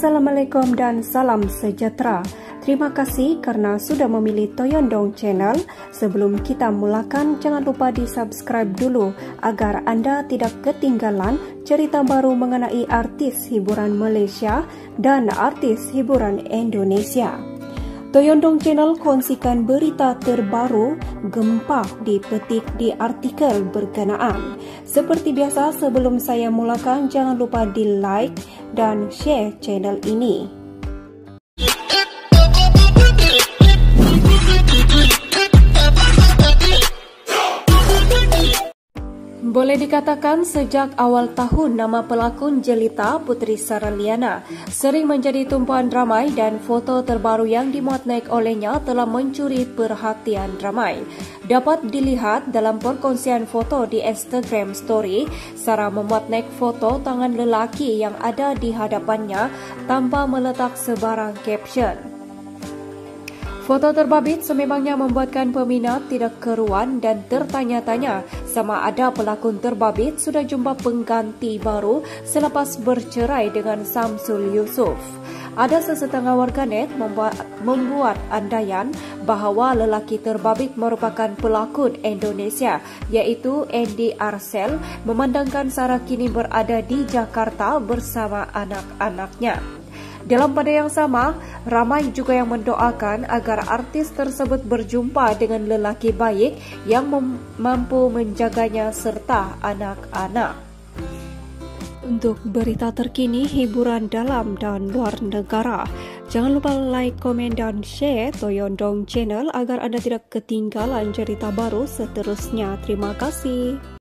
Assalamualaikum dan salam sejahtera. Terima kasih karena sudah memilih Toyondong Channel. Sebelum kita mulakan, jangan lupa di subscribe dulu agar anda tidak ketinggalan cerita baru mengenai artis hiburan Malaysia dan artis hiburan Indonesia. Toyondong Channel kongsikan berita terbaru gempa dipetik di artikel berkenaan. Seperti biasa sebelum saya mulakan jangan lupa di like dan share channel ini. Boleh dikatakan sejak awal tahun nama pelakon jelita Putri Saraliana sering menjadi tumpuan ramai dan foto terbaru yang dimuat naik olehnya telah mencuri perhatian ramai. Dapat dilihat dalam perkongsian foto di Instagram Story, Sarah memuat naik foto tangan lelaki yang ada di hadapannya tanpa meletak sebarang caption. Foto terbabit sememangnya membuatkan peminat tidak keruan dan tertanya-tanya sama ada pelakon terbabit sudah jumpa pengganti baru selepas bercerai dengan Samsul Yusof. Ada sesetengah warganet membuat, membuat andaian bahawa lelaki terbabit merupakan pelakon Indonesia iaitu Andy Arcel memandangkan Sarah kini berada di Jakarta bersama anak-anaknya. Dalam pada yang sama, ramai juga yang mendoakan agar artis tersebut berjumpa dengan lelaki baik yang mampu menjaganya serta anak-anak. Untuk berita terkini, hiburan dalam dan luar negara, jangan lupa like, komen dan share Toyondong Channel agar anda tidak ketinggalan cerita baru seterusnya. Terima kasih.